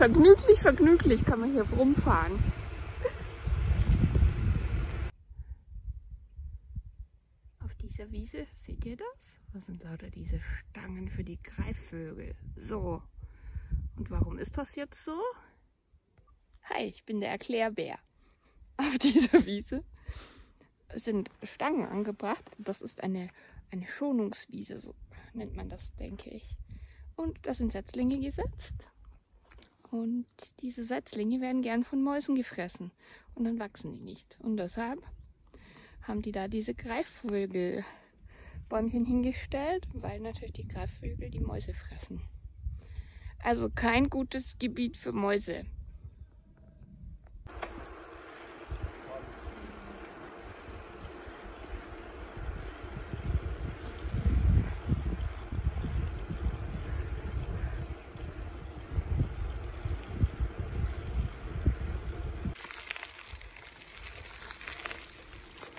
Vergnüglich, vergnüglich kann man hier rumfahren. Auf dieser Wiese, seht ihr das? Das sind lauter diese Stangen für die Greifvögel. So. Und warum ist das jetzt so? Hi, ich bin der Erklärbär. Auf dieser Wiese sind Stangen angebracht. Das ist eine, eine Schonungswiese, so nennt man das, denke ich. Und da sind Setzlinge gesetzt. Und diese Setzlinge werden gern von Mäusen gefressen. Und dann wachsen die nicht. Und deshalb haben die da diese Greifvögelbäumchen hingestellt, weil natürlich die Greifvögel die Mäuse fressen. Also kein gutes Gebiet für Mäuse.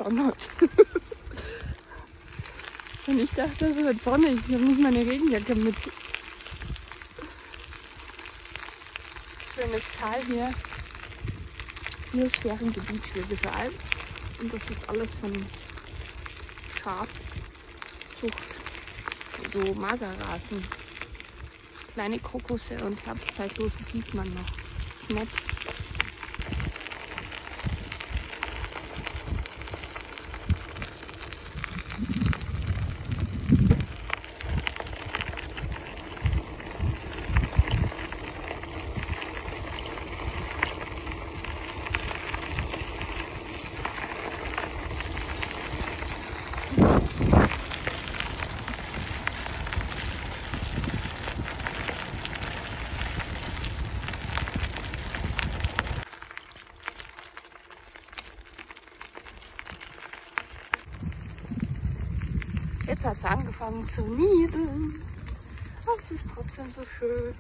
Donnert. Und ich dachte, es wird sonnig. Ich habe nicht meine Regenjacke mit. Schönes Tal hier. Biosphärengebiet Schwäbische Alb. Und das ist alles von Schafzucht. So Magerrasen. Kleine Krokusse und Herbstzeitlose sieht man noch. Das ist nett. Jetzt hat es angefangen zu nieseln. Aber es ist trotzdem so schön.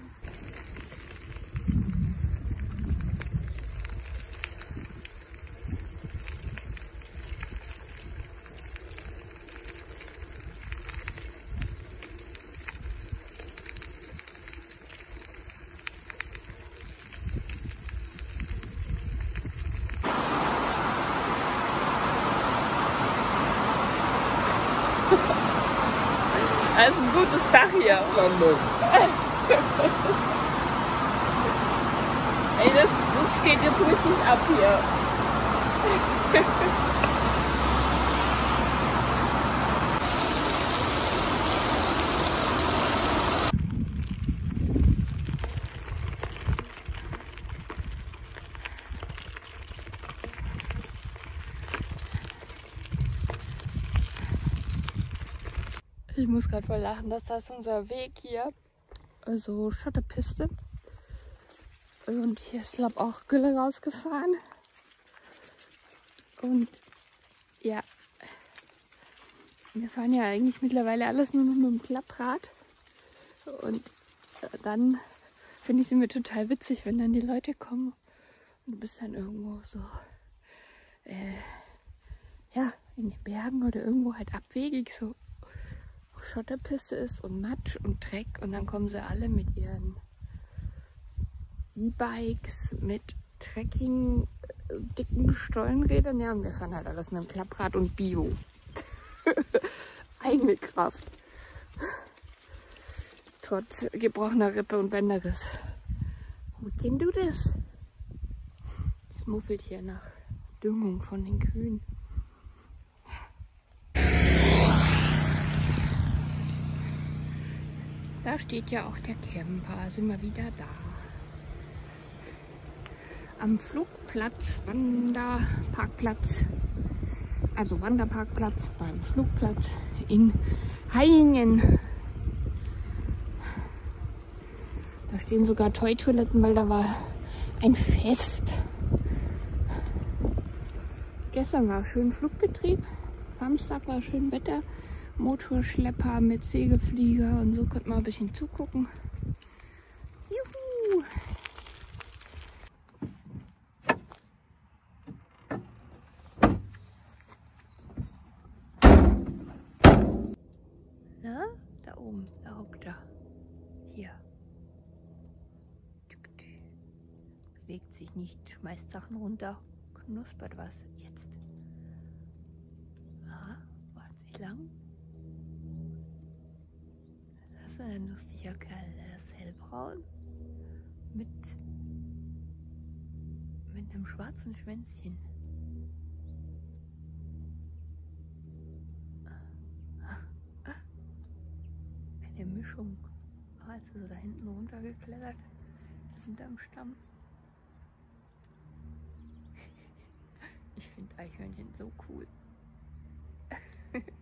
Das ist ein gutes Dach hier. Landung. Ey, das, das geht jetzt richtig ab hier. Ich muss gerade voll lachen, das ist unser Weg hier. Also Schotterpiste. Und hier ist, glaube auch Gülle rausgefahren. Und ja, wir fahren ja eigentlich mittlerweile alles nur noch mit dem Klapprad. Und dann finde ich es immer total witzig, wenn dann die Leute kommen und du bist dann irgendwo so, äh, ja, in den Bergen oder irgendwo halt abwegig, so Schotterpiste ist und Matsch und Dreck und dann kommen sie alle mit ihren E-Bikes, mit Trekking, äh, dicken Stollenrädern. Ja, und wir fahren halt alles mit dem Klapprad und Bio. Eigene Kraft. Trotz gebrochener Rippe und Bänderriss. Wie can du das? Es muffelt hier nach Düngung von den Kühen. Da steht ja auch der Camper, sind wir wieder da. Am Flugplatz, Wanderparkplatz, also Wanderparkplatz beim Flugplatz in Hayingen. Da stehen sogar Toy-Toiletten, weil da war ein Fest. Gestern war schön Flugbetrieb, Samstag war schön Wetter. Motorschlepper mit Segelflieger und so konnte man ein bisschen zugucken. Juhu! Na, da oben, da hockt er. Hier. bewegt sich nicht, schmeißt Sachen runter, knuspert was. Jetzt. Ah, warte sich lang. Das ist ein lustiger Kerl, der ist hellbraun. Mit, mit einem schwarzen Schwänzchen. Eine Mischung. Er da hinten runtergeklettert. Hinterm Stamm. Ich finde Eichhörnchen so cool.